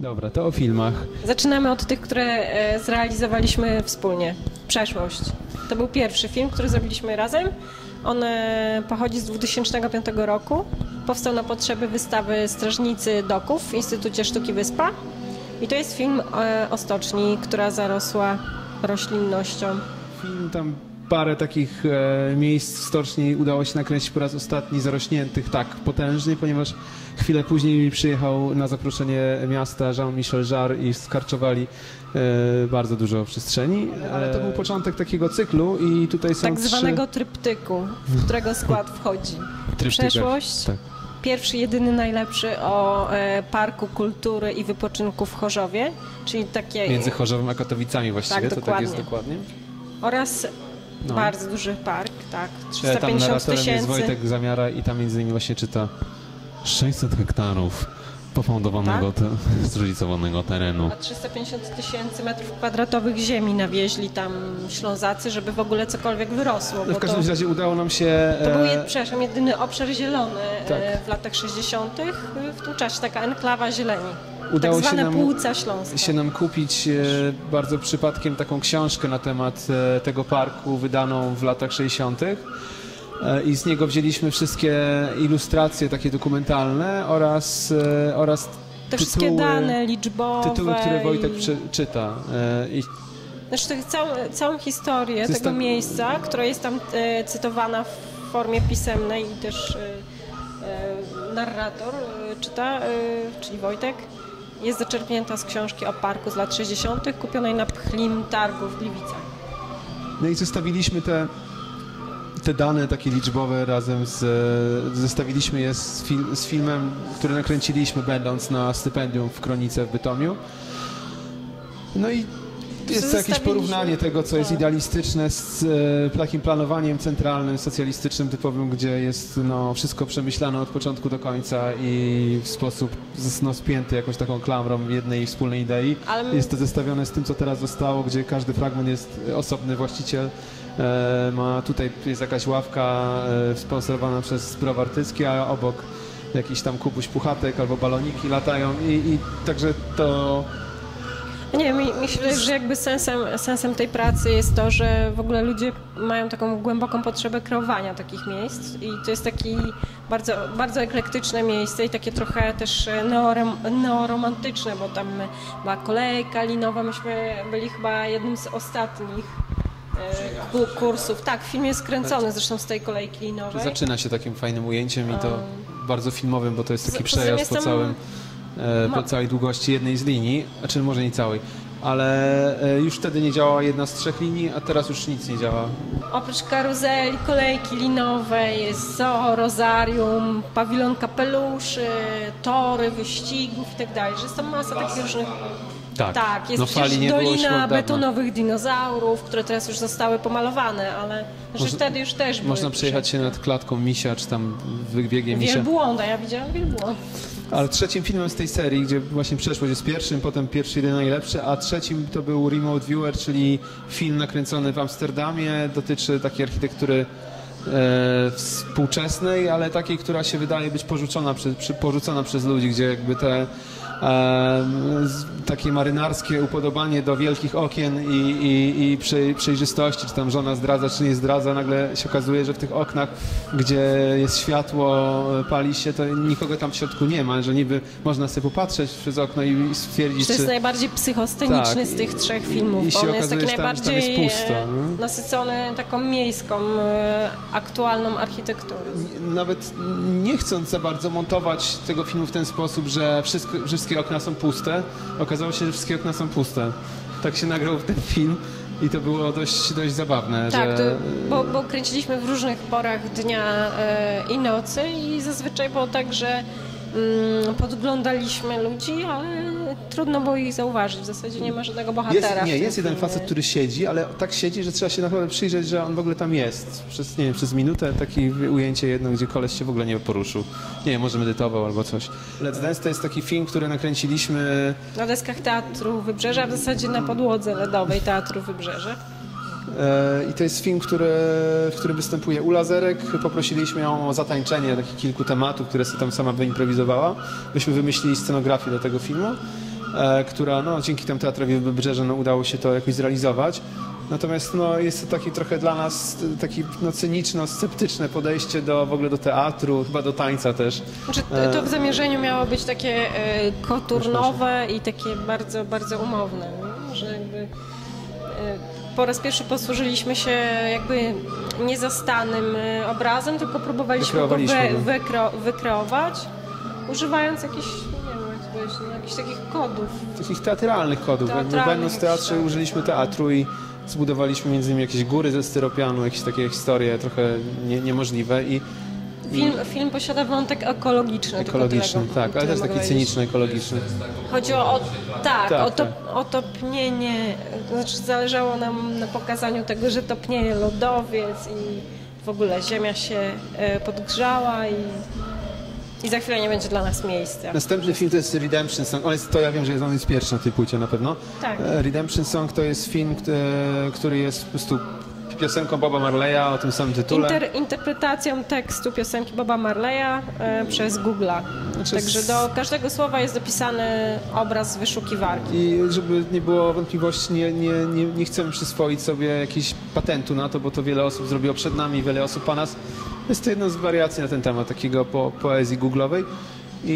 Dobra, to o filmach. Zaczynamy od tych, które e, zrealizowaliśmy wspólnie. Przeszłość. To był pierwszy film, który zrobiliśmy razem. On e, pochodzi z 2005 roku. Powstał na potrzeby wystawy Strażnicy Doków w Instytucie Sztuki Wyspa. I to jest film e, o stoczni, która zarosła roślinnością. Film tam parę takich e, miejsc w stoczni udało się nakręcić po raz ostatni zarośniętych tak potężnie, ponieważ chwilę później przyjechał na zaproszenie miasta Jean-Michel Jarre i skarczowali e, bardzo dużo przestrzeni, ale to był początek takiego cyklu i tutaj są Tak trzy... zwanego tryptyku, w którego skład wchodzi przeszłość, Tak. Pierwszy, jedyny najlepszy o e, Parku Kultury i Wypoczynku w Chorzowie, czyli takie... Między Chorzowem a Katowicami właściwie, Tak, to tak jest dokładnie. dokładnie. Oraz No. bardzo duży park, tak, E, Tam 350 narratorem jest tysięcy. Wojtek Zamiara i tam między innymi właśnie czyta 600 hektarów pofundowanego, Tak? te, zróżnicowanego terenu. A 350 tysięcy metrów kwadratowych ziemi nawieźli tam Ślązacy, żeby w ogóle cokolwiek wyrosło. No w każdym to, razie udało nam się... to był, e, jed, przepraszam, jedyny obszar zielony e, Tak. w latach 60. W tym czasie taka enklawa zieleni. Udało tak się nam- się nam kupić e, bardzo przypadkiem taką książkę na temat e, tego parku wydaną w latach 60. E, I z niego wzięliśmy wszystkie ilustracje takie dokumentalne oraz, oraz Te wszystkie tytuły, dane liczbowe. tytuły, które Wojtek i- czyta. I Znaczy całą, całą historię tego tam- miejsca, która jest tam e, cytowana w formie pisemnej i też e, narrator e, czyta, czyli Wojtek, jest zaczerpnięta z książki o parku z lat 60., kupionej na Pchlim Targu w Gliwicach. No i zestawiliśmy te, te dane takie liczbowe razem z, zestawiliśmy je z, z filmem, który nakręciliśmy będąc na stypendium w Kronice w Bytomiu. No i jest to jakieś porównanie tego, co jest Tak. idealistyczne z e, takim planowaniem centralnym, socjalistycznym, typowym, gdzie jest no, wszystko przemyślane od początku do końca i w sposób no, spięty jakąś taką klamrą jednej wspólnej idei. Ale Jest to zestawione z tym, co teraz zostało, gdzie każdy fragment jest osobny właściciel. E, ma tutaj jest jakaś ławka e, sponsorowana przez browar Tycki, a obok jakiś tam kubuś puchatek albo baloniki latają i, i także to Nie, mi, mi się wydaje, że jakby sensem, sensem tej pracy jest to, że w ogóle ludzie mają taką głęboką potrzebę kreowania takich miejsc i to jest taki bardzo, bardzo eklektyczne miejsce i takie trochę też neorem, neoromantyczne, bo tam była kolejka linowa, myśmy byli chyba jednym z ostatnich e, ku- kursów. Tak, film jest skręcony zresztą z tej kolejki linowej. zaczyna się takim fajnym ujęciem i to Um. bardzo filmowym, bo to jest taki przejazd po, całym, e, po Ma- całej długości jednej z linii, a czy może nie całej. Ale e, już wtedy nie działała jedna z trzech linii, a teraz już nic nie działa. Oprócz karuzeli, kolejki linowej, jest zoo, rozarium, pawilon kapeluszy, tory, wyścigów i tak dalej. Że jest tam masa takich różnych... Tak, Tak, jest no fali nie dolina betonowych dinozaurów, które teraz już zostały pomalowane, ale że wtedy już też były Można przejechać się nad klatką misia, czy tam wybiegiem misia. Wielbłąda, ja widziałam wielbłąd. Ale trzecim filmem z tej serii, gdzie właśnie przeszłość jest pierwszym, potem pierwszy jeden najlepszy, a trzecim to był Remote Viewer, czyli film nakręcony w Amsterdamie, dotyczy takiej architektury e, współczesnej, ale takiej, która się wydaje być porzucona, przy, porzucona przez ludzi, gdzie jakby te takie marynarskie upodobanie do wielkich okien i, i, i przejrzystości, czy tam żona zdradza, czy nie zdradza, nagle się okazuje, że w tych oknach, gdzie jest światło, e, pali się, to nikogo tam w środku nie ma, że niby można sobie popatrzeć przez okno i, stwierdzić, To jest czy... najbardziej psychosteniczny Tak, z tych trzech filmów, i się on jest okazuje, taki że tam- najbardziej jest pusto, no. nasycony taką miejską, e, aktualną architekturą. nawet nie chcąc za bardzo montować tego filmu w ten sposób, że wszystko, że wszystkie okna są puste, okazało się, że wszystkie okna są puste. Tak się nagrał ten film i to było dość, dość zabawne, Tak, że... bo, bo kręciliśmy w różnych porach dnia e, i nocy i zazwyczaj było tak, że mm, podglądaliśmy ludzi, ale trudno było ich zauważyć. W zasadzie nie ma żadnego bohatera. Jest, nie, jest jeden filmie. facet, który siedzi, ale tak siedzi, że trzeba się naprawdę przyjrzeć, że on w ogóle tam jest. Przez, nie wiem, przez minutę takie ujęcie jedno, gdzie koleś się w ogóle nie poruszył. Nie wiem, może medytował albo coś. Let's Dance to jest taki film, który nakręciliśmy Na deskach Teatru Wybrzeża, w zasadzie na podłodze ledowej Teatru Wybrzeże. E, I to jest film, który, w którym występuje Ula Zerek. Poprosiliśmy ją o zatańczenie takich kilku tematów, które sobie tam sama wyimprowizowała. Myśmy wymyślili scenografię do tego filmu. E, która no, dzięki temu teatrowi w Wybrzeże no, udało się to jakoś zrealizować. Natomiast no, jest to taki trochę dla nas taki no, cyniczno-sceptyczne podejście do w ogóle do teatru, chyba do tańca też. Znaczy, to- to w zamierzeniu miało być takie e, koturnowe i takie bardzo, bardzo umowne, nie? że jakby e, po raz pierwszy posłużyliśmy się jakby niezastanym e, obrazem, tylko próbowaliśmy go wy, wykro, wykreować, używając jakichś, nie wiem jak to powiedzieć, no, jakichś takich kodów. takich teatralnych kodów. Jakby będąc w teatrze tak. użyliśmy teatru i zbudowaliśmy między innymi jakieś góry ze styropianu, jakieś takie historie trochę nie, niemożliwe i Film, film posiada wątek ekologiczny. ekologiczny, tyle, tak, ale też taki cyniczny, ekologiczny. Chodzi o, o tak, Tak, o, to, tak. o topnienie, to znaczy zależało nam na pokazaniu tego, że topnieje lodowiec i w ogóle ziemia się e, podgrzała i, i za chwilę nie będzie dla nas miejsca. Następny film to jest Redemption Song. On jest, to ja wiem, że jest, on jest pierwszy na tej płycie na pewno. Tak. E, Redemption Song to jest film, e, który jest po prostu piosenką Boba Marleya o tym samym tytule. Inter, interpretacją tekstu piosenki Boba Marleya e, przez Google'a. Znaczy Także do każdego słowa jest dopisany obraz wyszukiwarki. I żeby nie było wątpliwości, nie, nie, nie, nie chcemy przyswoić sobie jakiegoś patentu na to, bo to wiele osób zrobiło przed nami, wiele osób po nas. Jest to jedna z wariacji na ten temat, takiego po, poezji googlowej. I,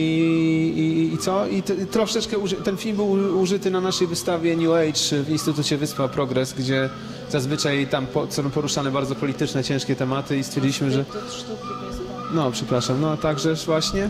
i, I co? I troszeczkę uży, ten film był użyty na naszej wystawie New Age w Instytucie Wyspa Progress, gdzie zazwyczaj tam po, są poruszane bardzo polityczne, ciężkie tematy i stwierdziliśmy, że no, przepraszam, no także właśnie e,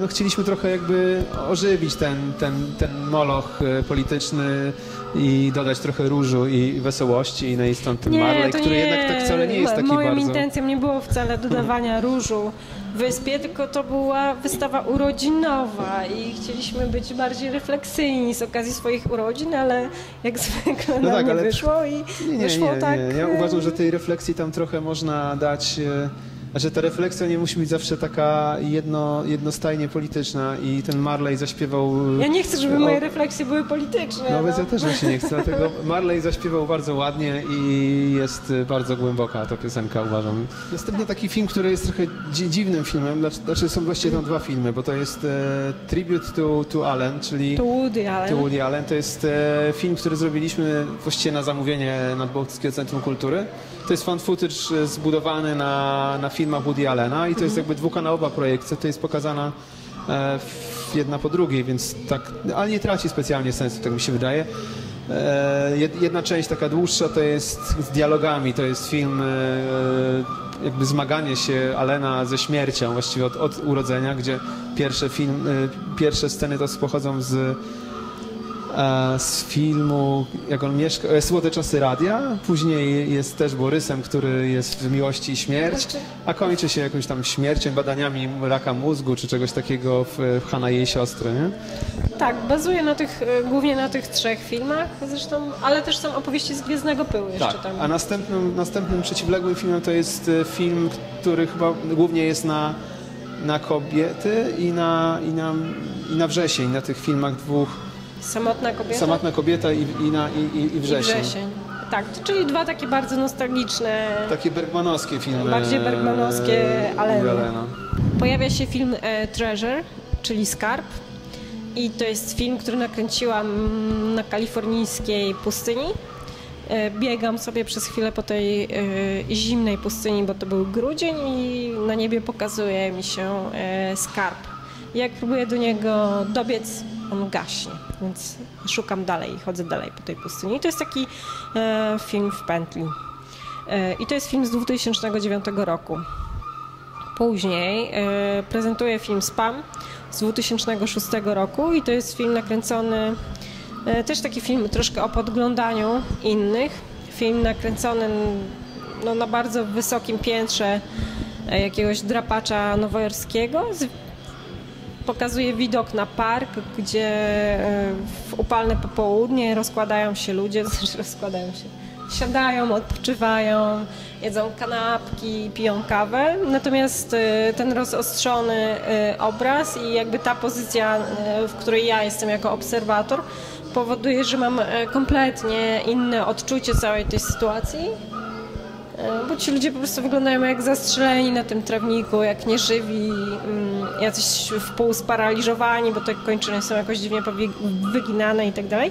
no, chcieliśmy trochę jakby ożywić ten, ten, ten moloch e, polityczny i dodać trochę różu i wesołości no i stąd ten Marley, to który jednak tak wcale nie jest taki Moją bardzo... intencją nie było wcale dodawania różu wyspie, tylko to była wystawa urodzinowa i chcieliśmy być bardziej refleksyjni z okazji swoich urodzin, ale jak zwykle No tak, nie ale- wyszło i Nie, nie, wyszło nie, tak... nie. Ja e, uważam, że tej refleksji tam trochę można dać... e, Znaczy ta refleksja nie musi być zawsze taka jedno, jednostajnie polityczna i ten Marley zaśpiewał... Ja nie chcę, żeby o- moje refleksje były polityczne. No no. więc ja też właśnie nie chcę, dlatego Marley zaśpiewał bardzo ładnie i jest y, bardzo głęboka ta piosenka, uważam. Następny taki film, który jest trochę dzi dziwnym filmem, znaczy są właściwie tam dwa filmy, bo to jest e, Tribute to, to Allen, czyli To Woody Allen. to Woody Allen. To jest e, film, który zrobiliśmy właściwie na zamówienie Nadbałtyckiego Centrum Kultury. To jest fan footage e, zbudowany na, na filmach Woody Allena i to jest jakby dwukanałowa projekcja, to jest pokazana e, jedna po drugiej, więc tak, ale nie traci specjalnie sensu, tak mi się wydaje. E, jed- jedna część taka dłuższa to jest z dialogami, to jest film e, jakby zmaganie się Alena ze śmiercią właściwie od, od urodzenia, gdzie pierwsze, film, e, pierwsze sceny to pochodzą z e, z filmu, jak on mieszka, e, Słode czasy radia. Później jest też Borysem, który jest w miłości i śmierć, a kończy się jakąś tam śmiercią, badaniami raka mózgu czy czegoś takiego w, w Hanna i jej siostry, nie? Tak, bazuje na tych, e, głównie na tych trzech filmach zresztą, ale też są opowieści z Gwiezdnego Pyłu jeszcze Tak, tam. a następnym, następnym przeciwległym filmem to jest e, film, który chyba głównie jest na, na kobiety i na, i, na, i na wrzesień, na tych filmach dwóch. Samotna kobieta Samotna kobieta i, i, na, i, i, i i wrzesień. Wrzesień. Tak, czyli dwa takie bardzo nostalgiczne. Takie bergmanowskie filmy. Bardziej bergmanowskie, ale- Allena. Pojawia się film e, Treasure, czyli Skarb. I to jest film, który nakręciłam na kalifornijskiej pustyni. E, Biegam sobie przez chwilę po tej e, zimnej pustyni, bo to był grudzień i na niebie pokazuje mi się skarb. Jak próbuję do niego dobiec, on gaśnie, więc szukam dalej, chodzę dalej po tej pustyni. I to jest taki e, film w pętli. E, I to jest film z 2009 roku. Później e, prezentuję film Spam z 2006 roku i to jest film nakręcony, e, też taki film troszkę o podglądaniu innych. Film nakręcony no, na bardzo wysokim piętrze e, jakiegoś drapacza nowojorskiego. Pokazuje widok na park, gdzie e, w upalne popołudnie rozkładają się ludzie, znaczy rozkładają się, siadają, odpoczywają, jedzą kanapki, piją kawę. Natomiast e, ten rozostrzony e, obraz i jakby ta pozycja, w której ja jestem jako obserwator, powoduje, że mam kompletnie inne odczucie całej tej sytuacji. E, Bo ci ludzie po prostu wyglądają jak zastrzeleni na tym trawniku, jak nieżywi, mm, jacyś wpół sparaliżowani, bo te kończyny są jakoś dziwnie wyginane i tak dalej.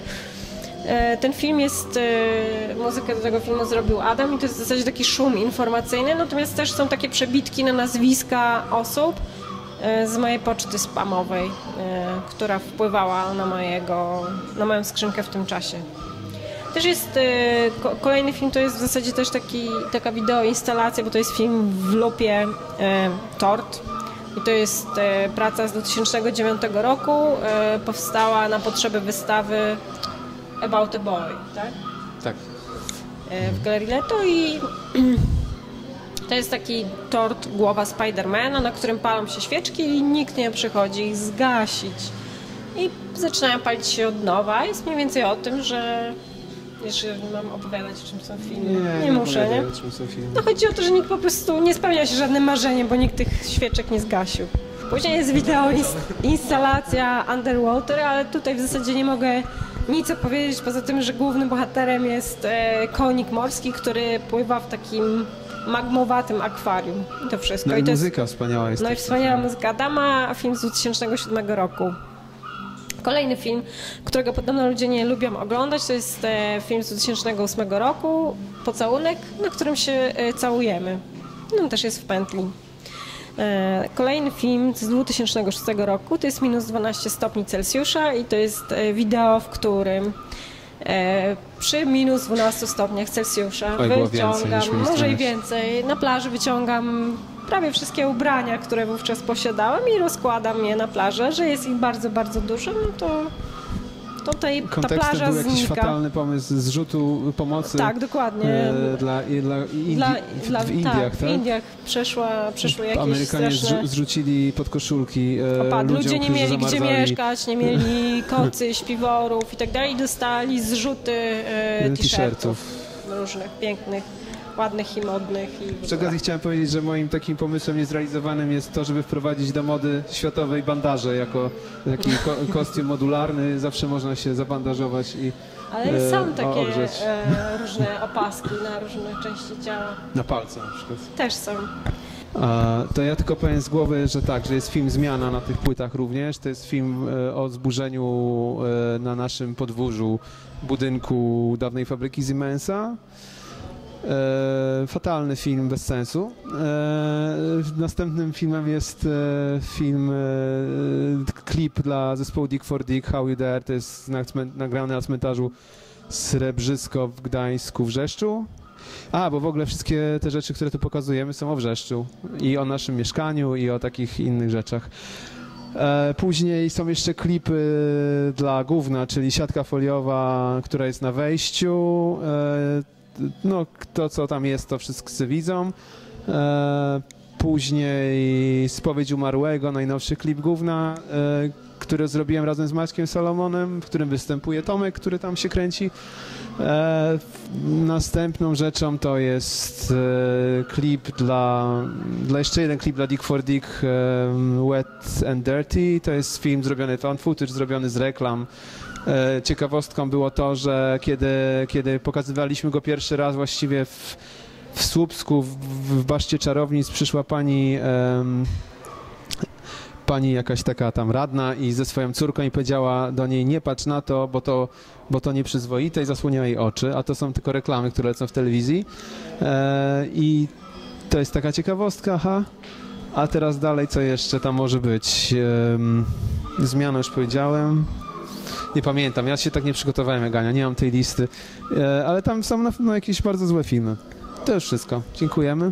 E, Ten film jest, e, muzykę do tego filmu zrobił Adam i to jest w zasadzie taki szum informacyjny, natomiast też są takie przebitki na nazwiska osób z mojej poczty spamowej, która wpływała na, mojego, na moją skrzynkę w tym czasie. Też jest e, ko- kolejny film, to jest w zasadzie też taki, taka wideoinstalacja, bo to jest film w lupie e, Tort. I to jest e, praca z 2009 roku. E, powstała na potrzeby wystawy About a Boy, tak? Tak. E, w Galerii Leto i to jest taki tort głowa Spidermana, na którym palą się świeczki i nikt nie przychodzi ich zgasić. I zaczynają palić się od nowa. Jest mniej więcej o tym, że jeżeli mam opowiadać o czym są filmy, nie, muszę, nie? o czym są filmy. No chodzi o to, że nikt po prostu nie spełnia się żadnym marzeniem, bo nikt tych świeczek nie zgasił. Później jest wideo ins- instalacja Underwater, ale tutaj w zasadzie nie mogę nic opowiedzieć poza tym, że głównym bohaterem jest e, konik morski, który pływa w takim magmowatym akwarium. I to wszystko. No i jest, muzyka wspaniała jest. no i wspaniała muzyka Adama, film z 2007 roku. Kolejny film, którego podobno ludzie nie lubią oglądać, to jest e, film z 2008 roku, Pocałunek, na którym się e, całujemy. No też jest w pętli. E, Kolejny film z 2006 roku to jest minus 12 stopni Celsjusza i to jest wideo, w którym przy minus 12 stopniach Celsjusza Oj, więcej wyciągam, minus może i 12. więcej, na plaży wyciągam prawie wszystkie ubrania, które wówczas posiadałam i rozkładam je na plażę, że jest ich bardzo, bardzo dużo, no to, to tej, ta plaża był jakiś znika. fatalny pomysł zrzutu pomocy Tak, dokładnie. e, dla, i- dla Indii, Dla, w, dla, w Indiach, tak, tak? w Indiach przeszła, przeszły jakieś Amerykanie straszne... zrzu- zrzucili pod koszulki e, Opad. ludziom, Ludzie nie mieli gdzie mieszkać, nie mieli kocy, śpiworów i tak dalej. i Dostali zrzuty E, t-shirtów różnych, pięknych, ładnych i modnych. I Przy okazji chciałem powiedzieć, że moim takim pomysłem niezrealizowanym jest to, żeby wprowadzić do mody światowej bandaże jako taki ko kostium modularny. Zawsze można się zabandażować i Ale e, są takie ogrzeć. e, różne opaski na różne części ciała. na palce na przykład. Też są. A, to ja tylko powiem z głowy, że tak, że jest film Zmiana na tych płytach również. To jest film e, o zburzeniu e, na naszym podwórzu budynku dawnej fabryki Siemensa. E, fatalny film bez sensu. E, następnym filmem jest e, film, e, klip dla zespołu Dick for Dick, How You Dare. To jest na, nagrany na cmentarzu Srebrzysko w Gdańsku w Rzeszczu. A, bo w ogóle wszystkie te rzeczy, które tu pokazujemy są o Wrzeszczu i o naszym mieszkaniu i o takich innych rzeczach. E, później są jeszcze klipy dla gówna, czyli siatka foliowa, która jest na wejściu. No, to co tam jest, to wszyscy widzą. E, później Spowiedź umarłego, najnowszy klip gówna, e, który zrobiłem razem z Maćkiem Salomonem, w którym występuje Tomek, który tam się kręci. E, następną rzeczą to jest e, klip dla, dla jeszcze jeden klip dla Dick for Dick e, Wet and Dirty. To jest film zrobiony, fan footage zrobiony z reklam. E, ciekawostką było to, że kiedy, kiedy pokazywaliśmy go pierwszy raz właściwie w, w Słupsku, w, w Baszcie Czarownic przyszła pani em, pani jakaś taka tam radna i ze swoją córką i powiedziała do niej nie patrz na to, bo to, bo to nieprzyzwoite i zasłoniła jej oczy, a to są tylko reklamy, które lecą w telewizji e, i to jest taka ciekawostka, aha. A teraz dalej, co jeszcze tam może być? Em, zmiana już powiedziałem. Nie pamiętam, ja się tak nie przygotowałem, jak Ania, nie mam tej listy, e, ale tam są na pewno jakieś bardzo złe filmy. To już wszystko. Dziękujemy.